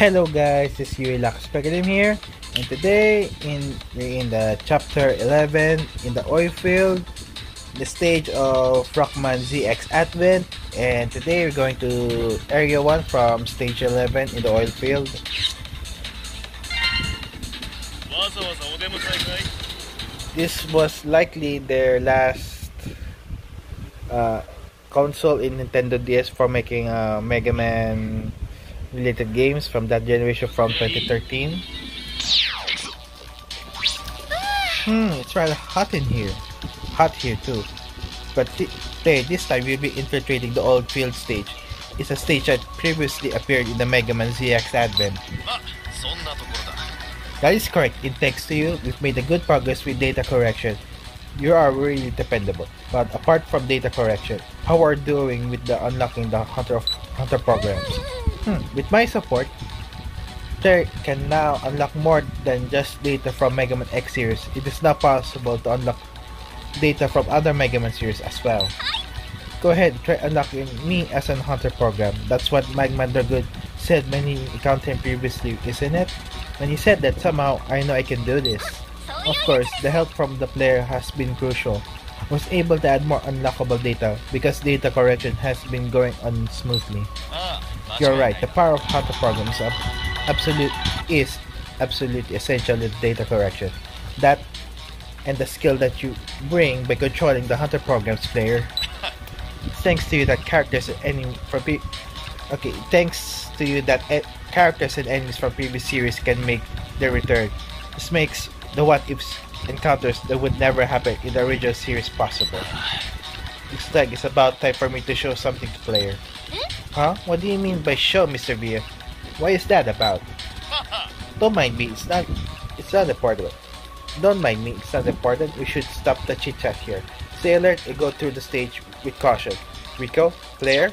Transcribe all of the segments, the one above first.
Hello guys, this is Yue Lacuspeculum here, and today in in the chapter 11 in the oil field, the stage of Rockman ZX Advent, and today we're going to area 1 from stage 11 in the oil field. This was likely their last uh, console in Nintendo DS for making a Mega Man related games from that generation from 2013. Hmm, it's rather hot in here. Hot here too. But today, this time we'll be infiltrating the oil field stage. It's a stage that previously appeared in the Mega Man ZX Advent. That is correct. In thanks to you, we've made a good progress with data correction. You are really dependable. But apart from data correction, how are you doing with the unlocking the Hunter of Hunter programs? Hmm, with my support, player can now unlock more than just data from Mega Man X series. It is now possible to unlock data from other Mega Man series as well. Go ahead, try unlocking me as an hunter program. That's what Magman Good said when he encountered him previously, isn't it? When he said that somehow I know I can do this. Of course, the help from the player has been crucial. Was able to add more unlockable data because data correction has been going on smoothly. Ah, You're right, the power of hunter programs are absolute is absolutely essential in data correction. That and the skill that you bring by controlling the hunter programs player. Thanks to you that characters and enemies from pre- okay, thanks to you that e- characters and enemies from previous series can make their return. This makes the what ifs encounters that would never happen in the original series possible. Looks like it's about time for me to show something to player. Huh? What do you mean by show, Mr. Via? Why is that about? Don't mind me, it's not it's not important. Don't mind me, it's not important. We should stop the chit chat here. Stay alert and go through the stage with caution. Rico, Claire.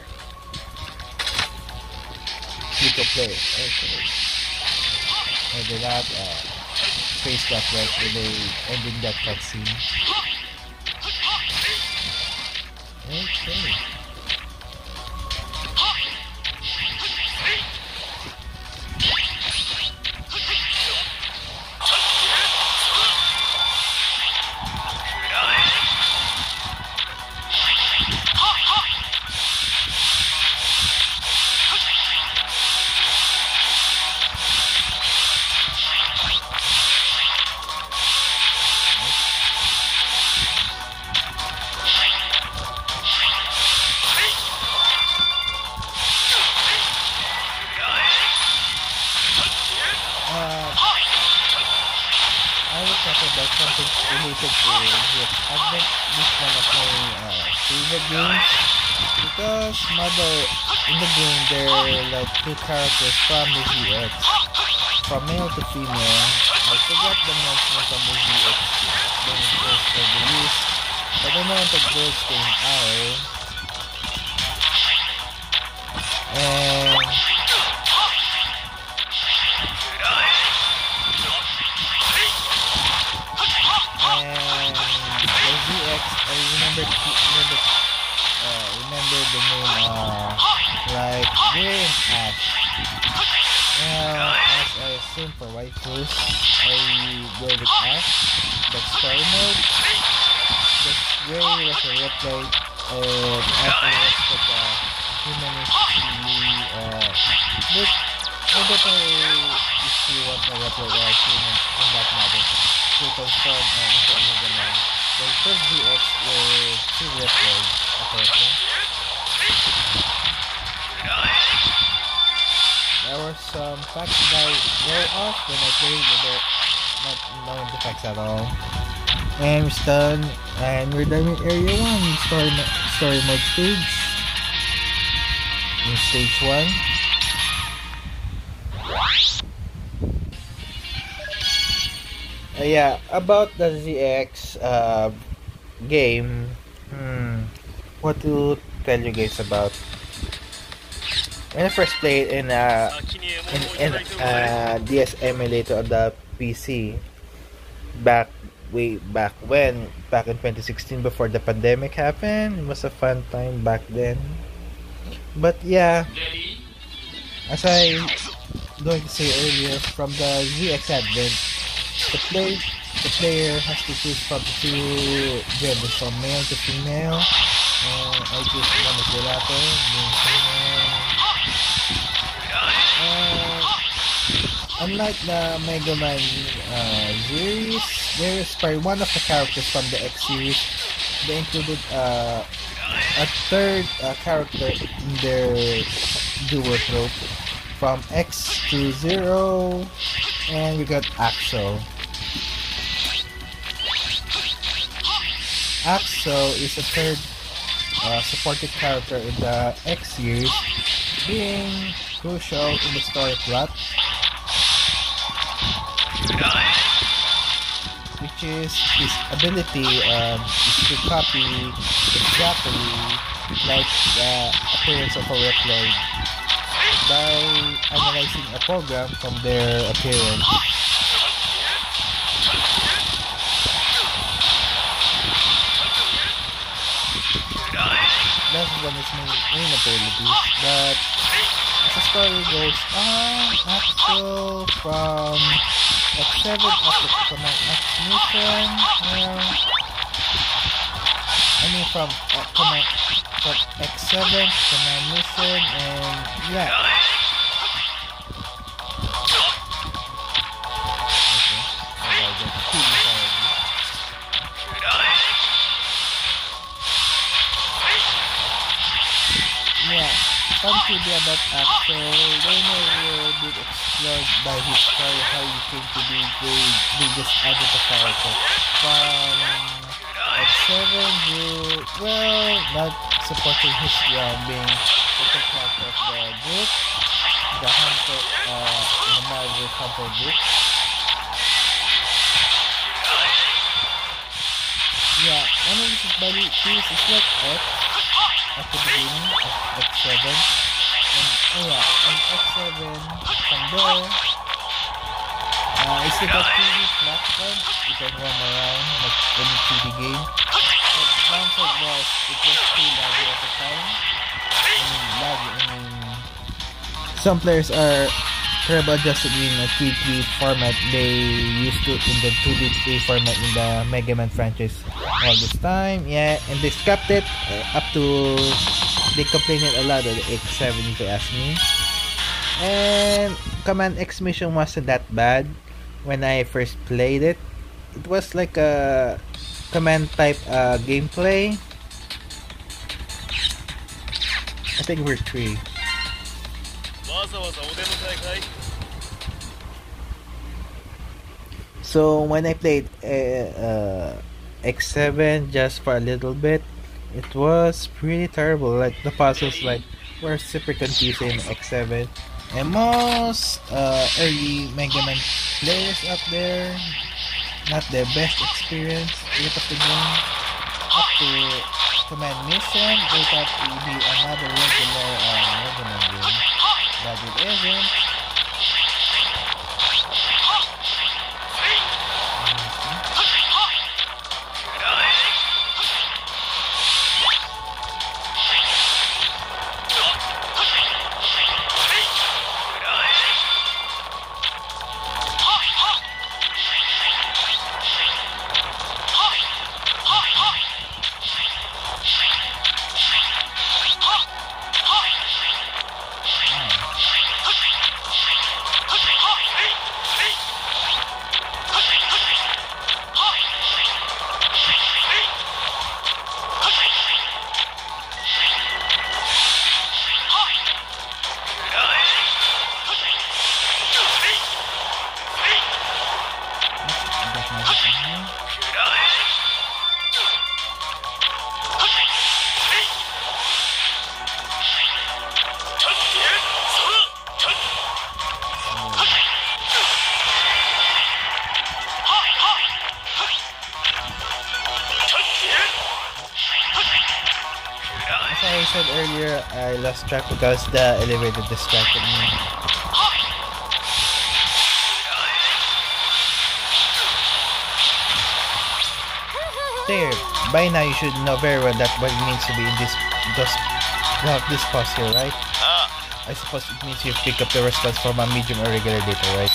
Rico, Claire. Okay. I did not uh, face that right when they ending that cutscene. Okay. Favorite games because mother in the game there are like two characters from the ZX, from male to female. I forgot the mention from the ZX when it was released, but I know the girl's Ao. And and ZX, I remember, remember, uh, remember the name, uh, like Green Ash. Well, as I assume for waifus, I go with Ash, but story mode, the Gray was a replay, and after the rest of the humanity, uh, but I don't know if you want to replay the human in that matter to transform uh, The first GX were two replays, apparently. There were some facts that I know of when I played without not knowing the facts at all. And we're done, and we're done with Area 1, story, story mode stage. In stage 1. Uh, yeah, about the ZX uh, game, hmm, what to tell you guys about? When I first played in uh, in, in uh, DS emulator on the PC back way back when back in 2016 before the pandemic happened it was a fun time back then but yeah as I going to say earlier, from the ZX Advent, the play the player has to choose from two genders, from male to female. And I one of the latter, being female. Uh, unlike the Mega Man uh, series, there is by one of the characters from the X series. They included uh, a third uh, character in their duo trope from X to Zero, and we got Axl. Axl is a third uh, supported character in the X series, being crucial in the story plot, which is his ability um, is to copy exactly like the appearance of a Reploid by analyzing a program from their appearance. One of his main, main but the story goes on, Axl from X7 up to Command X mission, uh, I mean from uh, Command from X7 Command mission, and yeah. Trivia about Axl. They never did explored by his story how he came to be the biggest adult character. From X7 to, well, not supporting his um, being the character of the book, the Hunter, uh, the Marvel Hunter book. Yeah, of body keys is like X at the beginning of X7. And oh yeah, and X7 from there, uh, it's like a 3D platform. You can run around like any 3D game. But downside was it was too laggy at the time. I mean laggy, I mean some players are terrible adjusted in a 3D format they used to in the 2D format in the Mega Man franchise all this time. Yeah, and they scrapped it uh, up to they complained a lot of the X7 if you ask me. And Command X mission wasn't that bad when I first played it. It was like a command type uh, gameplay. I think we're three. わざわざお出迎えかい So when I played uh, uh, X7 just for a little bit, it was pretty terrible. Like the puzzles, like were super confusing in X7, and most uh, early Mega Man players out there, not their best experience with the game. Up to Command Mission, they thought it would be another regular uh, Mega Man game, but it isn't. track because the elevator distracted me. There, by now you should know very well that what it means to be in this this, this pause here, right? I suppose it means you pick up the response from a medium or regular data, right?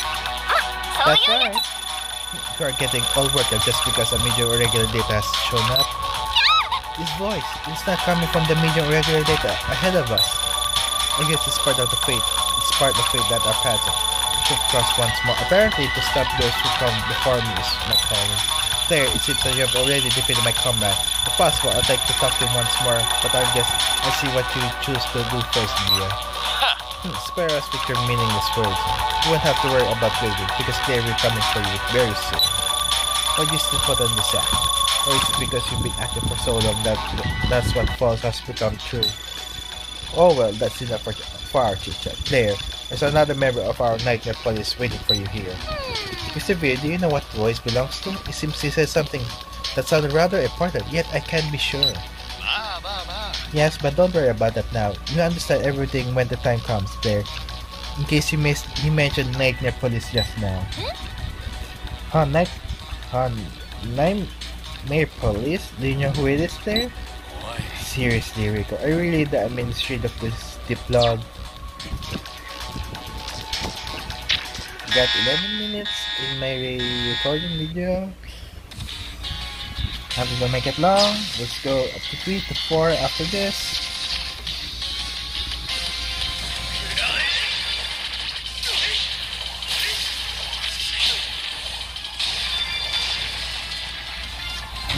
That's right. You are getting all worked up just because a medium or regular data has shown up. This voice is not coming from the medium regular data ahead of us. I guess it's part of the fate. It's part of the fate that our paths should cross once more. Apparently, to stop those who come before me is my calling. There, it seems that you have already defeated my comrade. If possible, I'd like to talk to him once more, but I guess I'll see what you choose to do first, Mia. Hmm, spare us with your meaningless words. You won't have to worry about waiting, because they will be coming for you very soon. Why do you still put on the sack? or it's because you've been active for so long that that's what false has become true. Oh well, that's enough for, for our chit chat. There's another member of our nightmare police waiting for you here. Mr. Veer, do you know what voice belongs to? It seems he said something that sounded rather important, yet I can't be sure. Yes, but don't worry about that now. You understand everything when the time comes, There. In case you missed, he mentioned nightmare police just now. Huh, night, huh, nine, Nightmare Police? Do you know who it is, there? おい Seriously, Rico, you really the administrator of this diplog? Got 11 minutes in my recording video. I'm gonna make it long. Let's go up to 3 to 4 after this.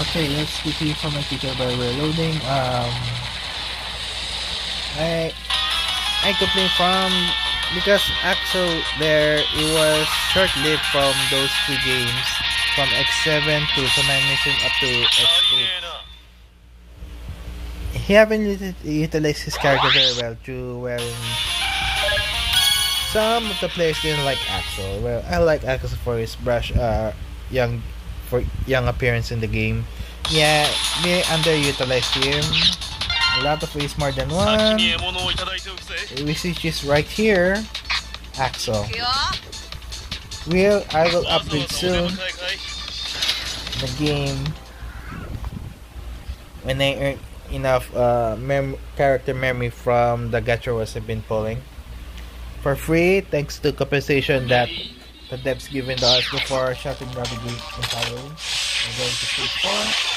Okay, let's continue from my teacher by reloading. Um, I I complain from because Axl there it was short-lived from those two games from X7 to Command Mission up to X8. He haven't utilized his character very well to well, some of the players didn't like Axl. Well, I like Axl for his brash, uh, young for young appearance in the game. Yeah, they underutilized him. A lot of ways more than one. Which is right here. Axl. Will I will update soon the game when I earn enough uh, mem character memory from the gacha was I've been pulling for free thanks to compensation that the devs given to us before shutting game entirely. I'm going to phase 4.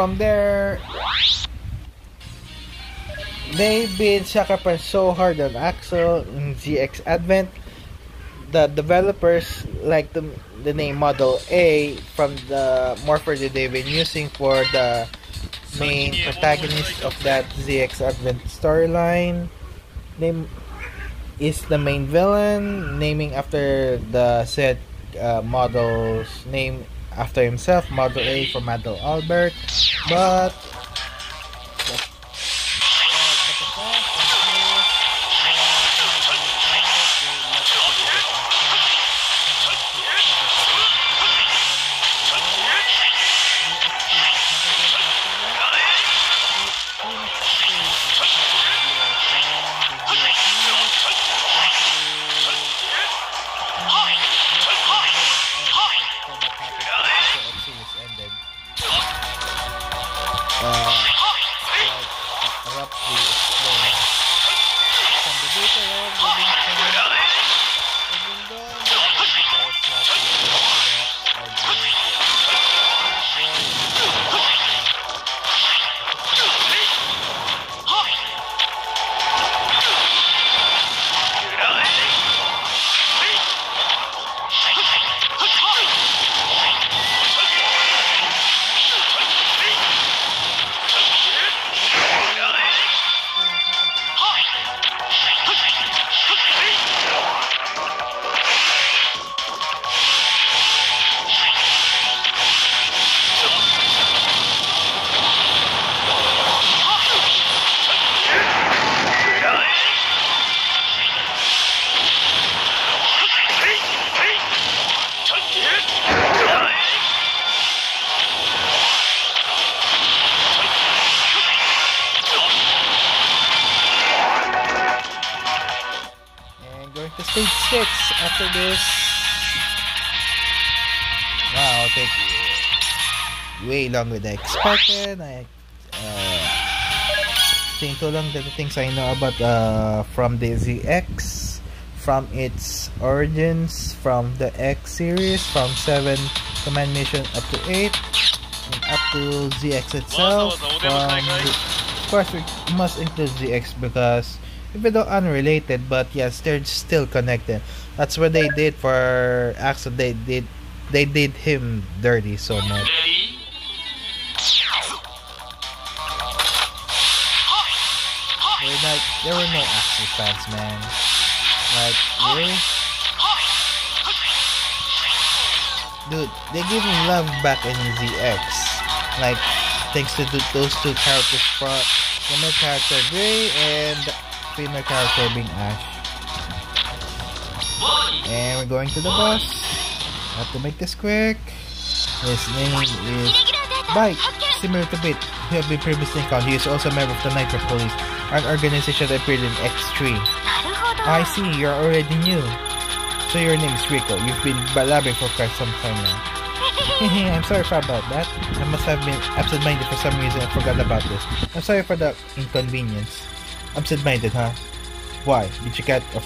From there, they've been sacrificing so hard on Axl and ZX Advent. The developers like the the name Model A from the morpher that they've been using for the main protagonist of that ZX Advent storyline. Name is the main villain, naming after the said uh, model's name after himself, Model A for Model Albert. But stage 6 after this. Wow, take way longer than expected. I uh, think too long the things I know about uh, from the ZX, from its origins, from the X series, from 7 command mission up to 8, and up to ZX itself. From the, of course, we must include ZX because even though unrelated, but yes, they're still connected. That's what they did for Axl. They did they did him dirty so much. They're like there were no Axl fans, man. Like really, dude, they give him love back in ZX. Like thanks to those two characters, from the male character Gray and female character being Ash. And we're going to the boss. Have to make this quick. His name is Byte. Similar to Bit, who have been previously encountered. He is also a member of the Nightmare Police, an organization that appeared in X3. I see, you're already new. So your name is Rico. You've been blabbing for quite some time now. I'm sorry about that. I must have been absent-minded for some reason. I forgot about this. I'm sorry for the inconvenience. Absent-minded, huh? Why? Did you catch a,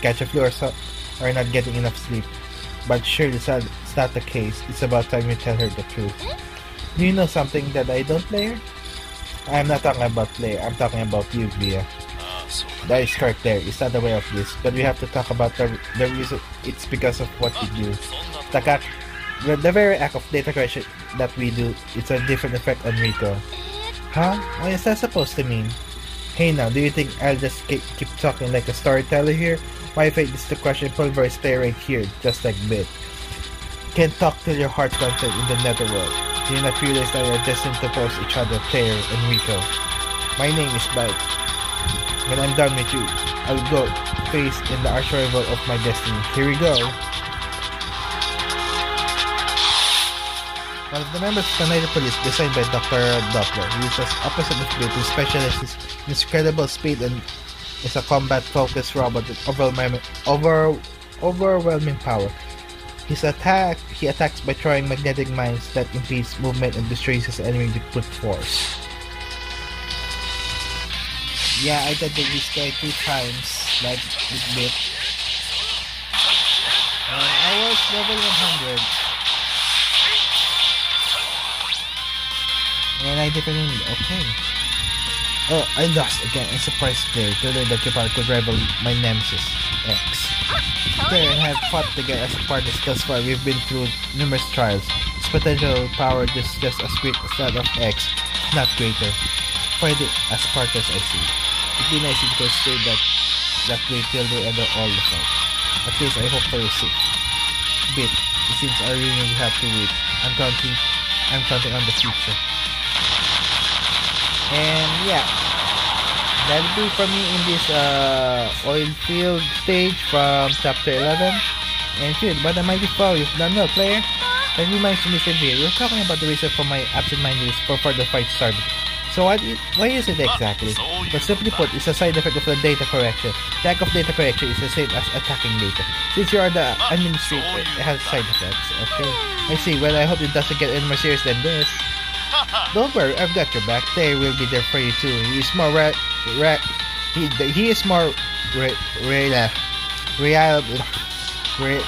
catch a flu or, so, or not getting enough sleep? But surely it's not, it's not the case. It's about time you tell her the truth. Do you know something that I don't, Blair? I'm not talking about Blair. I'm talking about you, Via. That is correct there. It's not the way of this. But we have to talk about the, the reason it's because of what we do. The, the very act of data creation that we do, it's a different effect on Rico. Huh? What is that supposed to mean? Hey now, do you think I'll just keep, keep talking like a storyteller here? My fate is to crush and pulverize stay right here, just like Bit. Can't talk till your heart's content in the netherworld. Do you not realize that we are destined to oppose each other, Player and Rico? My name is Byte. When I'm done with you, I'll go face in the arch rival of my destiny. Here we go. One of the members of the Night Police, designed by Dr. Doppler, as opposite of Blade, who specializes incredible speed and is a combat-focused robot with overwhelming, over, overwhelming power. His attack, he attacks by throwing magnetic mines that impedes movement and destroys his enemy with brute force. Yeah, I did this guy two times, like with Bit. And I was level 100. And I defended okay. Oh, I lost again in surprise player to learn that Japan could rival my nemesis, X. There I have fought together as partners thus far. We've been through numerous trials. Its potential power is just as great as that of X, not greater. Fight it as partners I see. It'd be nice if you could stay that that way till the end of all the fight. At least I hope for your sake. Bit, it seems I really have to wait. I'm counting I'm counting on the future. And yeah, that'll be for me in this uh, oil field stage from chapter 11. And shit, but I might be foul if done well, player. That reminds me, Mr. V, we're talking about the reason for my absent-mindedness for further fight started. So what is, why is it exactly? But simply put, it's a side effect of the data correction. Lack of data correction is the same as attacking data. Since you are the administrator, it has side effects. Okay. I see. Well, I hope it doesn't get any more serious than this. Don't worry, I've got your back. They will be there for you too. He's more ra- ra- he, he is more re- re- uh, reliable. Re-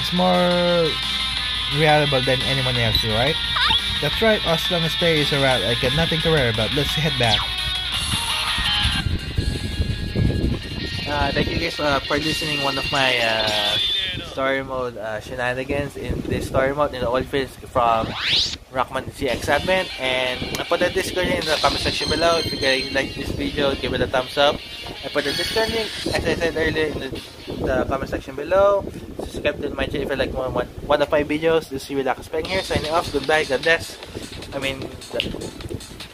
it's more reliable than anyone else, right? That's right. As long as Terry is around, I got nothing to worry about. Let's head back. Uh, thank you guys uh, for listening one of my uh, story mode uh, shenanigans in this story mode in the oil fields from Rockman ZX Advent. And I put the Discord link in the comment section below. If you guys like this video give it a thumbs up. I put the Discord link as I said earlier in the, the comment section below subscribe to my channel if you like more one, one of my videos. This is Relax Peng here signing off. Goodbye God bless. I mean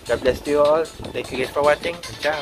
God bless to you all. Thank you guys for watching. Ciao